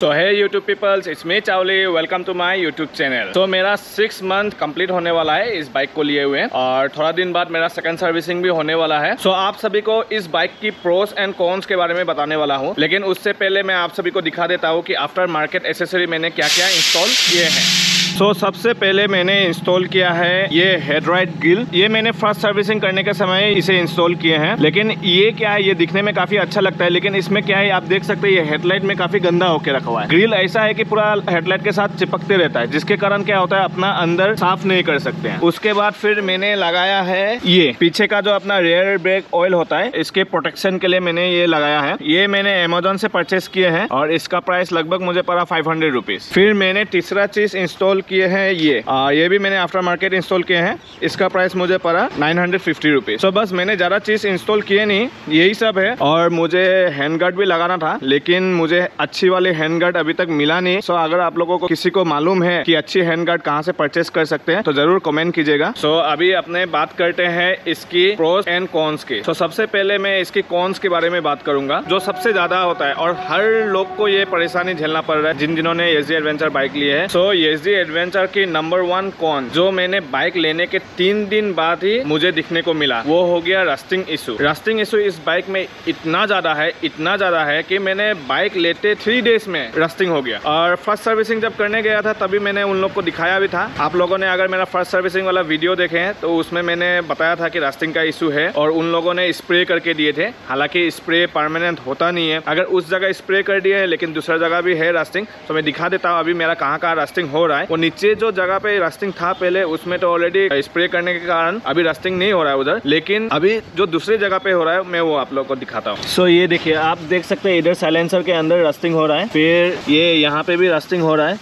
तो है YouTube peoples it's me Chawli welcome to my YouTube channel तो मेरा सिक्स मंथ कंप्लीट होने वाला है इस बाइक को लिए हुए। और थोड़ा दिन बाद मेरा सेकंड सर्विसिंग भी होने वाला है। सो so, आप सभी को इस बाइक की प्रोस एंड कॉन्स के बारे में बताने वाला हूँ। लेकिन उससे पहले मैं आप सभी को दिखा देता हूँ कि आफ्टर मार्केट एसेसरी मैंने क्या क्या इंस्टॉल किए हैं। सो so, सबसे पहले मैंने इंस्टॉल किया है ये हेडराइट गिल ये मैंने फ़र्स्ट सर्विसिंग करने के समय इसे इंस्टॉल किए हैं. लेकिन ये क्या है? ये दिखने में काफ़ी अच्छा लगता है लेकिन इसमें क्या है? आप देख सकते हैं ये हेडलाइट में काफ़ी गंदा होकर रखा हुआ है. ग्रिल ऐसा है कि पूरा हेडलाइट के साथ चिपकते रहता है जिसके कारण क्या होता है? अपना अंदर साफ़ नहीं कर सकते हैं. उसके बाद फिर मैंने लगाया है ये. पीछे का जो अपना रेयर ब्रेक ऑयल होता है इसके प्रोटेक्शन के लिए मैंने ये लगाया है. ये मैंने अमेजोन से परचेस किए हैं और इसका प्राइस लगभग मुझे पड़ा फाइव हंड्रेड फिर मैंने तीसरा चीज़ इंस्टॉल किए हैं ये। आ, ये भी मैंने आफ्टर मार्केट इंस्टॉल किए हैं। इसका प्राइस मुझे पड़ा नाइन हंड्रेड फिफ्टी रुपीज़ तो बस मैंने ज़्यादा चीज़ इंस्टॉल किए नहीं यही सब है। और मुझे हैंड गार्ड भी लगाना था लेकिन मुझे अच्छी वाली हैंड गार्ड अभी तक मिला नहीं। सो अगर आप लोगों को किसी को मालूम है कि अच्छी हैंड गार्ड कहाँ से परचेस कर सकते हैं तो ज़रूर कमेंट कीजिएगा। सो अभी अपने बात करते हैं इसकी प्रोस एंड कॉन्स की। तो सबसे पहले मैं इसकी कॉन्स के बारे में बात करूँगा जो सबसे ज़्यादा होता है। और हर लोग को ये परेशानी झेलना पड़ रहा है जिन जिन्होंने एस एडवेंचर बाइक ली है। सो एस एडवेंचर की नंबर वन कौन? जो मैंने बाइक लेने के तीन दिन बाद ही मुझे दिखने को मिला, वो हो गया रस्टिंग इशू रस्टिंग इशू इस बाइक में इतना ज़्यादा है, इतना ज़्यादा है कि मैंने बाइक लेते थ्री डेज़ में रस्टिंग हो गया। और फ़र्स्ट सर्विसिंग जब करने गया था, तभी मैंने उन लोग को दिखाया भी था। आप लोगों ने अगर मेरा फ़र्स्ट सर्विसिंग वाला वीडियो देखे हैं तो उसमें मैंने बताया था कि रस्टिंग का इशू है और उन लोगों ने स्प्रे करके दिए थे। हालाँकि स्प्रे परमानेंट होता नहीं है। अगर उस जगह स्प्रे कर दिए है, लेकिन दूसरा जगह भी है रस्टिंग तो मैं दिखा देता हूँ, अभी मेरा कहाँ कहाँ रास्टिंग हो रहा है। वो नीचे जो जगह पे रस्टिंग था पहले उसमें तो ऑलरेडी स्प्रे करने के कारण अभी रस्टिंग नहीं हो रहा है उधर। लेकिन अभी जो दूसरी जगह पे हो रहा है मैं वो आप लोग को दिखाता हूँ। सो so, ये देखिए आप देख सकते हैं इधर साइलेंसर के अंदर रस्टिंग हो रहा है। फिर ये यहाँ पे भी रस्टिंग हो रहा है।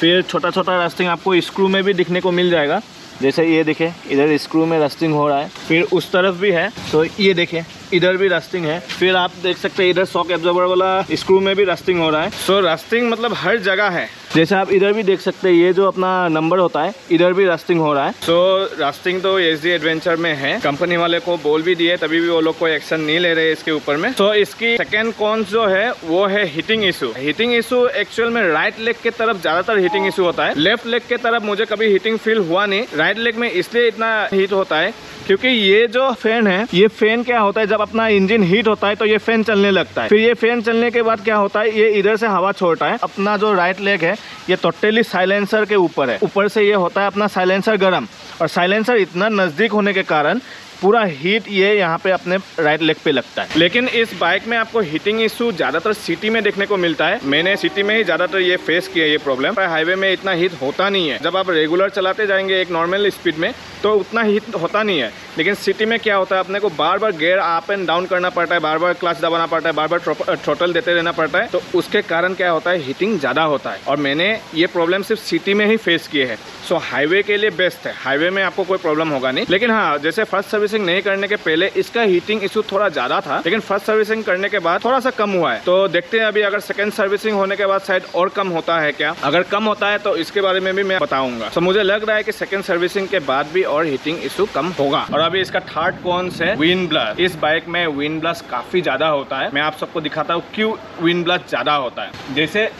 फिर छोटा छोटा रस्टिंग आपको स्क्रू में भी दिखने को मिल जाएगा। जैसे ये देखे इधर स्क्रू में रस्टिंग हो रहा है। फिर उस तरफ़ भी है। तो ये देखे इधर भी रस्टिंग है। फिर आप देख सकते हैं इधर सॉक एब्जॉर्बर वाला स्क्रू में भी रस्टिंग हो रहा है। सो so, रस्टिंग मतलब हर जगह है। जैसे आप इधर भी देख सकते हैं ये जो अपना नंबर होता है इधर भी रस्टिंग हो रहा है। सो so, रस्टिंग तो एस डी एडवेंचर में है। कंपनी वाले को बोल भी दिए तभी भी वो लोग कोई एक्शन नहीं ले रहे इसके ऊपर में। तो so, इसकी सेकेंड कौन जो है वो है heating issue heating issue actual में राइट लेग के तरफ़ ज़्यादातर हीटिंग इशू होता है। लेफ़्ट लेग के तरफ़ मुझे कभी हीटिंग फील हुआ नहीं। राइट लेग में इसलिए इतना हीट होता है क्योंकि ये जो फ़ैन है, ये फ़ैन क्या होता है? जब अपना इंजन हीट होता है तो ये फ़ैन चलने लगता है। फिर ये फ़ैन चलने के बाद क्या होता है? ये इधर से हवा छोड़ता है। अपना जो राइट लेग है, ये टोटली साइलेंसर के ऊपर है। ऊपर से ये होता है अपना साइलेंसर गर्म। और साइलेंसर इतना नज़दीक होने के कारण पूरा हीट ये यहाँ पे अपने राइट लेग पे लगता है। लेकिन इस बाइक में आपको हीटिंग इशू ज़्यादातर सिटी में देखने को मिलता है। मैंने सिटी में ही ज़्यादातर ये फेस किया ये प्रॉब्लम हाईवे में इतना हीट होता नहीं है। जब आप रेगुलर चलाते जाएँगे एक नॉर्मल स्पीड में तो उतना हीट होता नहीं है। लेकिन सिटी में क्या होता है, अपने को बार बार गेयर अप एंड डाउन करना पड़ता है बार बार क्लच दबाना पड़ता है बार बार थ्रोटल देते रहना पड़ता है। तो उसके कारण क्या होता है हीटिंग ज़्यादा होता है। और मैंने ये प्रॉब्लम सिर्फ़ सिटी में ही फेस किए है। सो हाईवे के लिए बेस्ट है। हाईवे में आपको कोई प्रॉब्लम होगा नहीं। लेकिन हाँ जैसे फ़र्स्ट सर्विसिंग नहीं करने के पहले इसका हीटिंग इशू थोड़ा ज़्यादा था, लेकिन फ़र्स्ट सर्विसिंग करने के बाद थोड़ा सा कम हुआ है। तो देखते हैं अभी अगर सेकंड सर्विसिंग होने के बाद शायद और कम होता है क्या? अगर कम होता है तो इसके बारे में भी मैं बताऊँगा। तो मुझे लग रहा है की सेकंड सर्विसिंग के बाद भी और हीटिंग इशू कम होगा। और अभी इसका थर्ड कौन से? विन ब्लस इस बाइक में विन ब्लस काफ़ी ज़्यादा होता है। मैं आप सबको दिखाता हूँ क्यों विन ब्लस ज़्यादा होता है। जैसे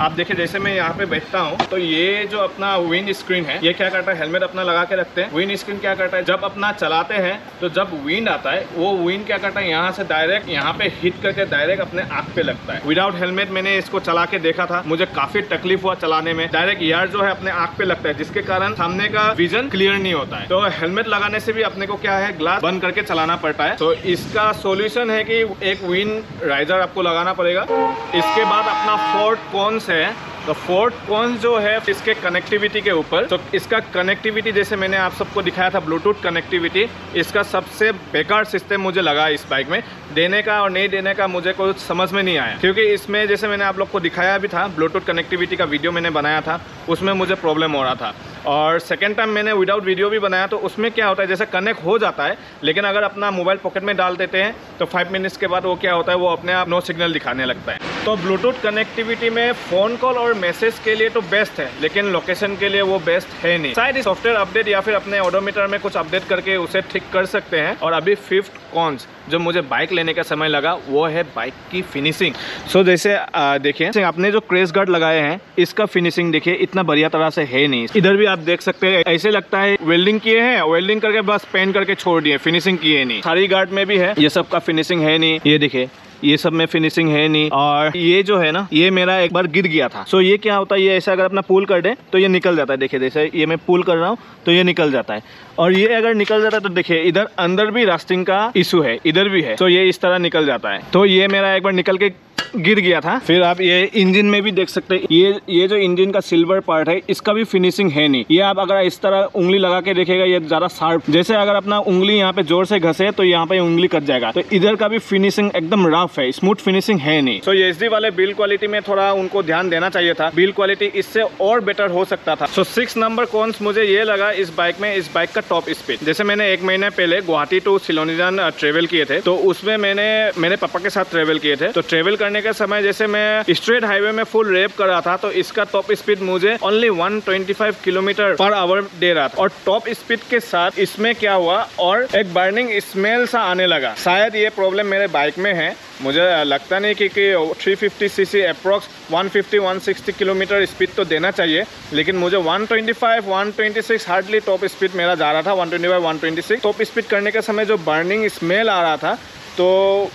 आप देखिए, जैसे मैं यहाँ पे बैठता हूँ तो ये जो अपना विंड स्क्रीन है, ये क्या करता है? हेलमेट अपना लगा के रखते हैं। विंड स्क्रीन क्या करता है? जब अपना चलाते हैं तो जब विंड आता है, वो विंड क्या करता है? यहाँ से डायरेक्ट यहाँ पे हिट करके डायरेक्ट अपने आँख पे लगता है। विदाउट हेलमेट मैंने इसको चला के देखा था। मुझे काफ़ी तकलीफ़ हुआ चलाने में। डायरेक्ट यार जो है अपने आँख पे लगता है, जिसके कारण सामने का विजन क्लियर नहीं होता है। तो हेलमेट लगाने से भी अपने को क्या है? ग्लास बंद करके चलाना पड़ता है। तो इसका सोल्यूशन है कि एक विंड राइजर आपको लगाना पड़ेगा। इसके बाद अपना फोर्ट कौन से है तो फोर्थ कौन जो है इसके कनेक्टिविटी के ऊपर। तो इसका कनेक्टिविटी जैसे मैंने आप सबको दिखाया था ब्लूटूथ कनेक्टिविटी इसका सबसे बेकार सिस्टम मुझे लगा इस बाइक में। देने का और नहीं देने का मुझे कुछ समझ में नहीं आया। क्योंकि इसमें जैसे मैंने आप लोग को दिखाया भी था ब्लूटूथ कनेक्टिविटी का वीडियो मैंने बनाया था, उसमें मुझे प्रॉब्लम हो रहा था। और सेकेंड टाइम मैंने विदाउट वीडियो भी बनाया तो उसमें क्या होता है जैसे कनेक्ट हो जाता है लेकिन अगर अपना मोबाइल पॉकेट में डाल देते हैं तो फाइव मिनट्स के बाद वो क्या होता है वो अपने आप नो सिग्नल दिखाने लगता है। तो ब्लूटूथ कनेक्टिविटी में फ़ोन कॉल और मैसेज के लिए तो बेस्ट है लेकिन लोकेशन के लिए वो बेस्ट है नहीं। शायद सॉफ्टवेयर अपडेट या फिर अपने ऑडोमीटर में कुछ अपडेट करके उसे ठीक कर सकते हैं। और अभी फिफ्थ कॉन्स जो मुझे बाइक लेने का समय लगा वो है बाइक की फिनिशिंग सो so, जैसे देखिए आपने जो क्रेस गार्ड लगाए हैं इसका फिनिशिंग देखिए इतना बढ़िया तरह से है नहीं। इधर भी आप देख सकते हैं, ऐसे लगता है वेल्डिंग किए हैं वेल्डिंग करके बस पेंट करके छोड़ दिए फिनिशिंग किए नहीं। सारी गार्ड में भी है, ये सब का फिनिशिंग है नहीं। ये देखिए, ये सब में फिनिशिंग है नहीं। और ये जो है ना, ये मेरा एक बार गिर गया था। सो ये क्या होता है, ये ऐसा अगर अपना पुल कर दे तो ये निकल जाता है। देखिए, जैसे ये मैं पुल कर रहा हूँ तो ये निकल जाता है। और ये अगर निकल जाता है तो देखिए, इधर अंदर भी रास्टिंग का इशू है, इधर भी है। तो ये इस तरह निकल जाता है। तो ये मेरा एक बार निकल के गिर गया था। फिर आप ये इंजन में भी देख सकते हैं। ये ये जो इंजन का सिल्वर पार्ट है इसका भी फिनिशिंग है नहीं। ये आप अगर इस तरह उंगली लगा के देखेगा ये ज़्यादा शार्प। जैसे अगर अपना उंगली यहाँ पे ज़ोर से घसे तो यहाँ पे उंगली कट जाएगा। तो इधर का भी फिनिशिंग एकदम रफ है स्मूथ फिनिशिंग है नहीं। सो so, वाले बिल क्वालिटी में थोड़ा उनको ध्यान देना चाहिए था। बिल क्वालिटी इससे और बेटर हो सकता था। सो सिक्स नंबर कौन मुझे ये लगा इस बाइक में इस बाइक का टॉप स्पीड जैसे मैंने एक महीने पहले गुवाहाटी टू सिलोनीजान ट्रेवल किए थे तो उसमें मैंने मेरे पापा के साथ ट्रेवल किए थे। तो ट्रेवल करने के समय जैसे मैं स्ट्रेट हाईवे में फुल रेप कर रहा था तो इसका टॉप स्पीड मुझे ओनली 125 किलोमीटर पर आवर दे रहा था। और टॉप स्पीड के साथ इसमें क्या हुआ? और एक बर्निंग स्मेल सा आने लगा। शायद ये प्रॉब्लम मेरे बाइक में है। मुझे लगता नहीं कि, कि 350 सीसी अप्रोक्स 150 160 किलोमीटर स्पीड तो देना चाहिए लेकिन मुझे 125 126 हार्डली टॉप स्पीड मेरा जा रहा था 125 126 टॉप स्पीड करने के समय जो बर्निंग स्मेल आ रहा था तो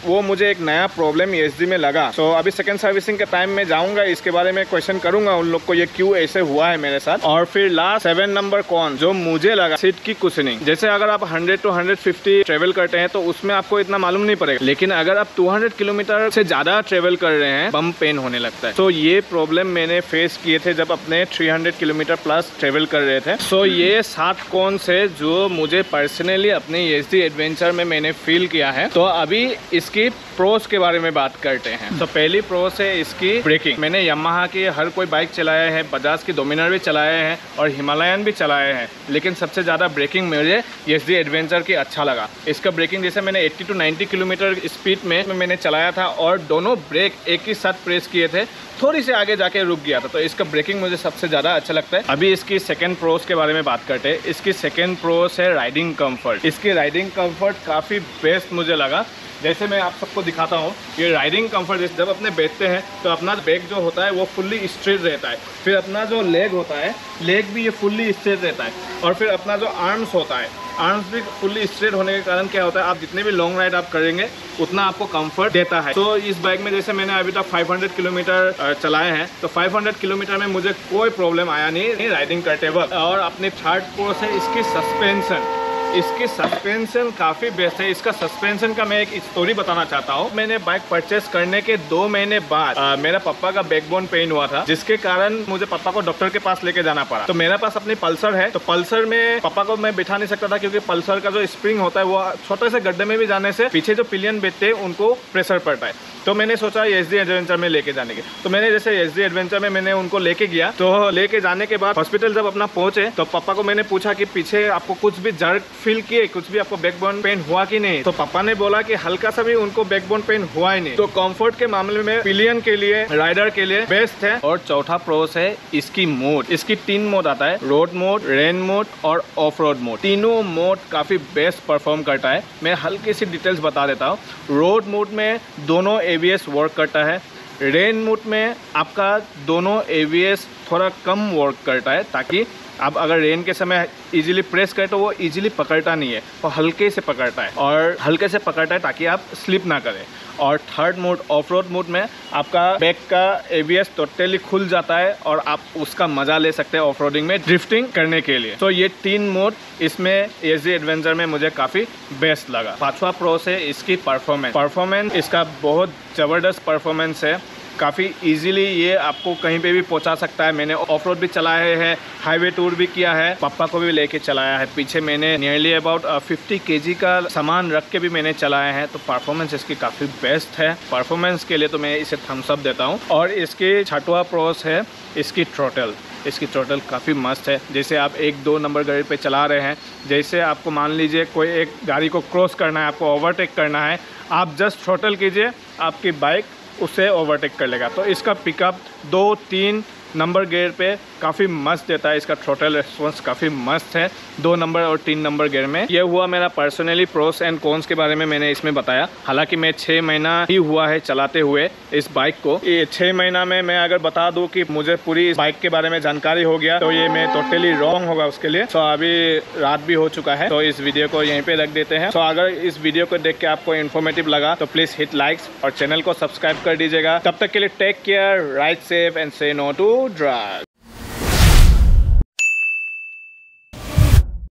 वो मुझे एक नया प्रॉब्लम ई में लगा। तो अभी सेकंड सर्विसिंग के टाइम में जाऊँगा, इसके बारे में क्वेश्चन करूँगा, उन लोग को ये क्यों ऐसे हुआ है मेरे साथ। और फिर लास्ट सेवन नंबर कौन? जो मुझे लगा सीट की कुशनिंग जैसे अगर आप 100 टू 150 ट्रेवल करते हैं तो उसमें आपको इतना मालूम नहीं पड़ेगा। लेकिन अगर आप 200 किलोमीटर से ज़्यादा ट्रेवल कर रहे हैं बम पेन होने लगता है। तो ये प्रॉब्लम मैंने फेस किए थे जब अपने three hundred kilometre plus travel कर रहे थे। सो ये सात कौन से जो मुझे पर्सनली अपने एच एडवेंचर में मैंने फील किया है। तो अभी इसकी प्रोस के बारे में बात करते हैं। तो पहली प्रोस है इसकी ब्रेकिंग मैंने यमाहा की हर कोई बाइक चलाया है बजाज की डोमिनर भी चलाए हैं और हिमालयन भी चलाए हैं। लेकिन सबसे ज़्यादा ब्रेकिंग मुझे एस एडवेंचर की अच्छा लगा। इसका ब्रेकिंग जैसे मैंने 80 टू 90 किलोमीटर स्पीड में मैंने चलाया था और दोनों ब्रेक एक ही साथ प्रेस किए थे। थोड़ी से आगे जाके रुक गया था तो इसका ब्रेकिंग मुझे सबसे ज़्यादा अच्छा लगता है। अभी इसकी सेकेंड प्रोस के बारे में बात करते हैं। इसकी सेकेंड प्रोस है राइडिंग कंफर्ट इसकी राइडिंग कंफर्ट काफ़ी बेस्ट मुझे लगा। जैसे मैं आप सबको दिखाता हूँ, ये राइडिंग कंफर्ट जब अपने बैठते हैं तो अपना बैग जो होता है, वो फुल्ली स्ट्रेट रहता है। फिर अपना जो लेग होता है लेग भी ये फुल्ली स्ट्रेट रहता है। और फिर अपना जो आर्म्स होता है आर्म्स भी फुल्ली स्ट्रेट होने के कारण क्या होता है, आप जितने भी लॉन्ग राइड आप करेंगे, उतना आपको कंफर्ट देता है। तो इस बाइक में जैसे मैंने अभी तक 500 किलोमीटर चलाए हैं तो 500 किलोमीटर में मुझे कोई प्रॉब्लम आया नहीं राइडिंग करते वक्त। और अपने थर्ड कोर्स है इसकी सस्पेंशन इसकी सस्पेंशन काफ़ी बेस्ट है। इसका सस्पेंशन का मैं एक स्टोरी बताना चाहता हूँ। मैंने बाइक परचेस करने के दो महीने बाद आ, मेरा पापा का बैकबोन पेन हुआ था जिसके कारण मुझे पापा को डॉक्टर के पास लेके जाना पड़ा। तो मेरे पास अपनी पल्सर है तो पल्सर में पापा को मैं बिठा नहीं सकता था क्योंकि पल्सर का जो स्प्रिंग होता है वो छोटे से गड्ढे में भी जाने से पीछे जो पिलियन बेचते हैं उनको प्रेशर पड़ता है। तो मैंने सोचा एच डी एडवेंचर में लेके जाने के। तो मैंने जैसे एच डी एडवेंचर में मैंने उनको लेके गया तो लेके जाने के बाद हॉस्पिटल जब अपना पहुँचे तो पापा को मैंने पूछा कि पीछे आपको कुछ भी जर्क फील किए, कुछ भी आपको बैकबोन पेन हुआ कि नहीं तो पापा ने बोला कि हल्का सा भी उनको बैकबोन पेन हुआ ही नहीं। तो कंफर्ट के मामले में पिलियन के लिए राइडर के लिए बेस्ट है। और चौथा प्रोस है इसकी मोड इसकी तीन मोड आता है रोड मोड रेन मोड और ऑफ़ रोड मोड तीनों मोड काफ़ी बेस्ट परफॉर्म करता है। मैं हल्की सी डिटेल्स बता देता हूँ। रोड मोड में दोनों एवीएस वर्क करता है। रेन मोड में आपका दोनों एवीएस थोड़ा कम वर्क करता है ताकि आप अगर रेन के समय इजीली प्रेस करें तो वो इजीली पकड़ता नहीं है, वो हल्के से पकड़ता है और हल्के से पकड़ता है ताकि आप स्लिप ना करें। और third mode off road mode में आपका बैक का एवीएस टोटली खुल जाता है और आप उसका मज़ा ले सकते हैं ऑफ़ रोडिंग में ड्रिफ्टिंग करने के लिए। तो ये तीन मोड इसमें एजी एडवेंचर में मुझे काफ़ी बेस्ट लगा। पांचवा प्रो से इसकी परफॉर्मेंस परफॉर्मेंस इसका बहुत ज़बरदस्त परफॉर्मेंस है। काफ़ी इजीली ये आपको कहीं पे भी पहुँचा सकता है। मैंने ऑफ़ रोड भी चलाए हैं हाईवे टूर भी किया है, पापा को भी लेके चलाया है। पीछे मैंने नियरली अबाउट फिफ्टी के का सामान रख के भी मैंने चलाया है। तो परफॉर्मेंस इसकी काफ़ी बेस्ट है। परफॉर्मेंस के लिए तो मैं इसे थम्सअप देता हूँ। और इसकी छठवा प्रोस है, इसकी ट्रोटल इसकी टोटल काफ़ी मस्त है। जैसे आप एक दो नंबर गाड़ी पे चला रहे हैं, जैसे आपको मान लीजिए कोई एक गाड़ी को क्रॉस करना है, आपको ओवरटेक करना है, आप जस्ट टोटल कीजिए, आपकी बाइक उसे ओवरटेक कर लेगा। तो इसका पिकअप दो तीन नंबर गेयर पे काफ़ी मस्त देता है। इसका थ्रोटल रेस्पॉन्स काफ़ी मस्त है। दो नंबर और तीन नंबर गेयर में। यह हुआ मेरा पर्सनली प्रोस एंड कॉन्स के बारे में मैंने इसमें बताया। हालाँकि मैं छः महीना ही हुआ है चलाते हुए इस बाइक को। ये छः महीना में मैं अगर बता दूँ कि मुझे पूरी बाइक के बारे में जानकारी हो गया तो ये मैं टोटली रॉन्ग होगा उसके लिए। तो अभी रात भी हो चुका है। तो इस वीडियो को यहीं पे रख देते हैं। तो अगर इस वीडियो को देख के आपको इन्फॉर्मेटिव लगा तो प्लीज़ हिट लाइक्स और चैनल को सब्सक्राइब कर दीजिएगा। तब तक के लिए take care ride safe and say no to no drugs.